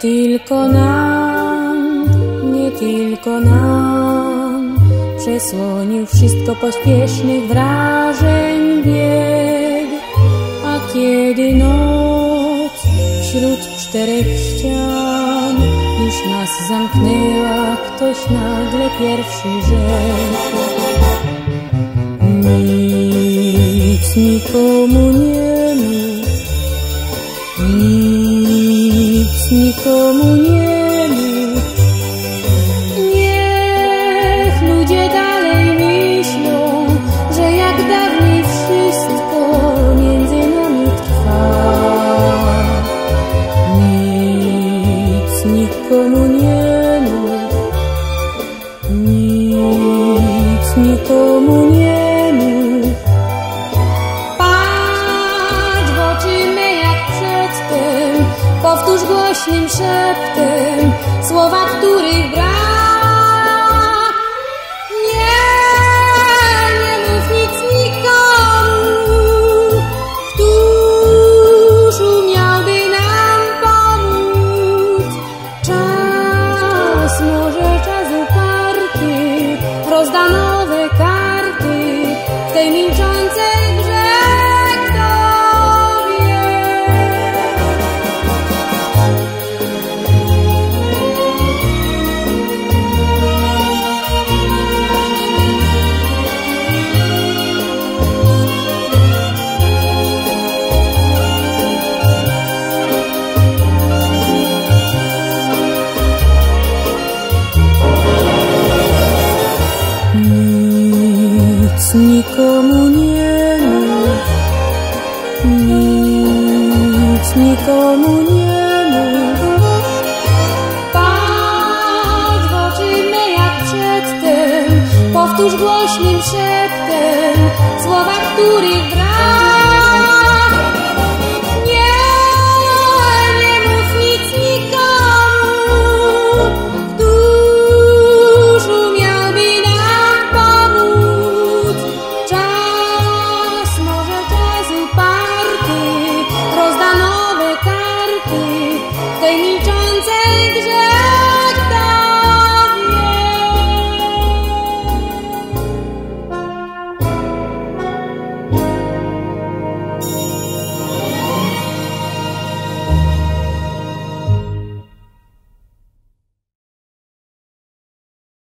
tylko nam, nie tylko nam. Przesłonił wszystko pośpiesznych wrażeń bieg A kiedy noc wśród czterech ścian Już nas zamknęła, ktoś nagle pierwszy rzekł Nic nikomu nie mów Nic nikomu nie mów Głośnym szeptem Słowa, których brak. Nie, nie mów nic nikomu Któż umiałby nam pomóc. Czas, może czas uparty Rozda nowe karty W tej milczącej Nic nikomu nie mów, nic nikomu nie mów. Patrz w oczy me jak przedtem, powtórz głośnym szeptem słowa, których